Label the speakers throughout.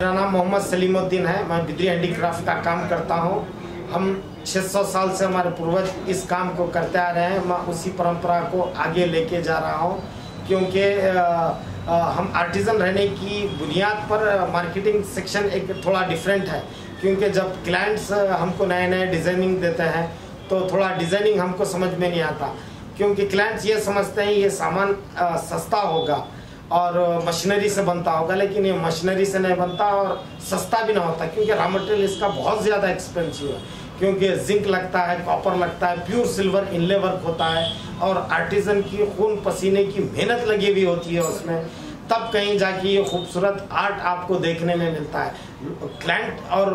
Speaker 1: मेरा नाम मोहम्मद सलीमुद्दीन है। मैं बिद्री हैंडीक्राफ्ट का काम करता हूँ। हम 600 साल से हमारे पूर्वज इस काम को करते आ रहे हैं। मैं उसी परंपरा को आगे लेके जा रहा हूँ, क्योंकि हम आर्टिज़न रहने की बुनियाद पर मार्केटिंग सेक्शन एक थोड़ा डिफरेंट है, क्योंकि जब क्लाइंट्स हमको नए नए डिज़ाइनिंग देते हैं तो थोड़ा डिज़ाइनिंग हमको समझ में नहीं आता। क्योंकि क्लाइंट्स ये समझते हैं, ये सामान सस्ता होगा। और मशीनरी से बनता होगा, लेकिन ये मशीनरी से नहीं बनता और सस्ता भी ना होता, क्योंकि रॉ मटेरियल इसका बहुत ज़्यादा एक्सपेंसिव है। क्योंकि जिंक लगता है कॉपर लगता है प्योर सिल्वर इनले वर्क होता है और आर्टिजन की खून पसीने की मेहनत लगी हुई होती है उसमें। तब कहीं जाके ये खूबसूरत आर्ट आपको देखने में मिलता है। क्लाइंट और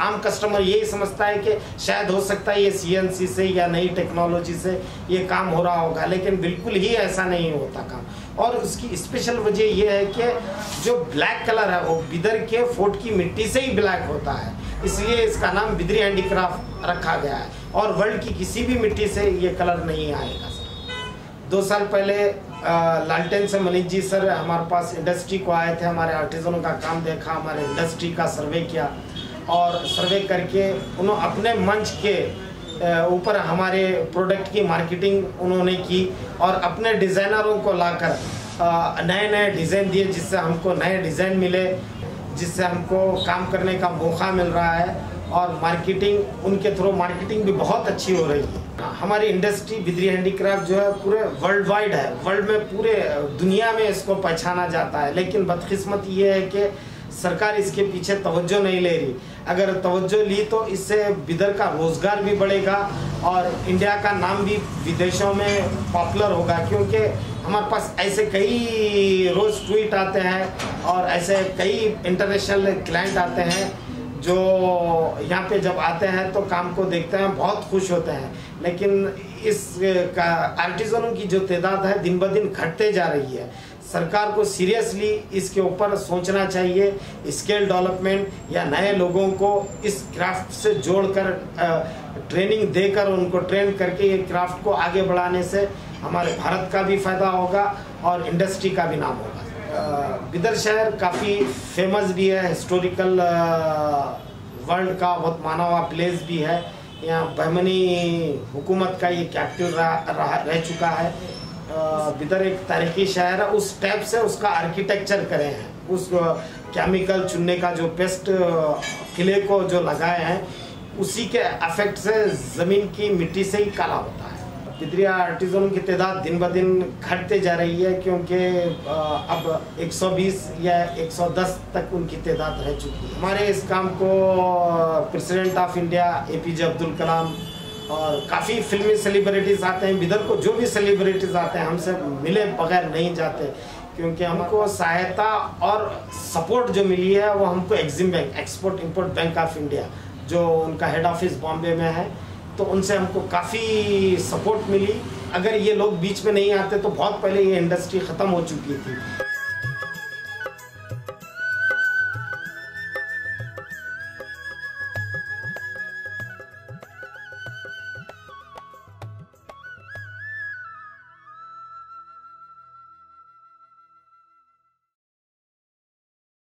Speaker 1: आम कस्टमर यही समझता है कि शायद हो सकता है ये सीएनसी से या नई टेक्नोलॉजी से ये काम हो रहा होगा, लेकिन बिल्कुल ही ऐसा नहीं होता काम। और उसकी स्पेशल वजह ये है कि जो ब्लैक कलर है, वो बिदर के फोर्ट की मिट्टी से ही ब्लैक होता है। इसलिए इसका नाम बिदरी हैंडीक्राफ्ट रखा गया है। और वर्ल्ड की किसी भी मिट्टी से ये कलर नहीं आएगा दो साल पहले लालटेन से मलिक जी, सर, हमारे पास इंडस्ट्री को आए थे, हमारे आर्टिजनों का काम देखा, हमारे इंडस्ट्री का सर्वे किया और सर्वे करके उन्होंने अपने मंच के ऊपर हमारे प्रोडक्ट की मार्केटिंग उन्होंने की और अपने डिज़ाइनरों को लाकर नए नए डिज़ाइन दिए जिससे हमको नए डिज़ाइन मिले। जिससे हमको काम करने का मौका मिल रहा है और मार्केटिंग उनके थ्रू मार्केटिंग भी बहुत अच्छी हो रही है। हमारी इंडस्ट्री बिद्री हैंडीक्राफ्ट जो है, पूरे वर्ल्ड वाइड है। वर्ल्ड में पूरे, दुनिया में इसको पहचाना जाता है। लेकिन बदकिस्मत ये है कि सरकार इसके पीछे तवज्जो नहीं ले रही। अगर तवज्जो ली तो इससे बिदर का रोज़गार भी बढ़ेगा और इंडिया का नाम भी विदेशों में पॉपुलर होगा। क्योंकि हमारे पास ऐसे कई रोज़ ट्वीट आते हैं और ऐसे कई इंटरनेशनल क्लाइंट आते हैं जो यहाँ पे जब आते हैं तो काम को देखते हैं, बहुत खुश होते हैं। लेकिन इस का आर्टिजनों की जो तादाद है, दिन ब दिन घटते जा रही है। सरकार को सीरियसली इसके ऊपर सोचना चाहिए स्केल डेवलपमेंट या नए लोगों को इस क्राफ्ट से जोड़कर ट्रेनिंग देकर उनको ट्रेन करके ये क्राफ्ट को आगे बढ़ाने से हमारे भारत का भी फ़ायदा होगा और इंडस्ट्री का भी नाम होगा। बिदर शहर काफ़ी फ़ेमस भी है हिस्टोरिकल वर्ल्ड का बहुत माना हुआ प्लेस भी है। यहाँ बहमनी हुकूमत का ये कैपिटल रह, रह चुका है। बिदर एक तारीखी शहर है उस टाइप से उसका आर्किटेक्चर करें हैं। उस केमिकल चुनने का जो पेस्ट किले को जो लगाए हैं उसी के अफेक्ट से ज़मीन की मिट्टी से ही काला होता है। पितरिया आर्टिजनों की तादाद दिन ब दिन घटते जा रही है क्योंकि अब 120 या 110 तक उनकी तादाद रह चुकी है। हमारे इस काम को President of India A P J Abdul Kalam और काफ़ी फिल्मी सेलिब्रिटीज़ आते हैं, बिदर को जो भी सेलिब्रिटीज़ आते हैं, हमसे मिले बगैर नहीं जाते, क्योंकि हमको सहायता और सपोर्ट जो मिली है, वो हमको EXIM bank export import bank of India जो उनका हेड ऑफ़िस बॉम्बे में है। तो उनसे हमको काफ़ी सपोर्ट मिली। अगर ये लोग बीच में नहीं आते तो बहुत पहले ये इंडस्ट्री ख़त्म हो चुकी थी।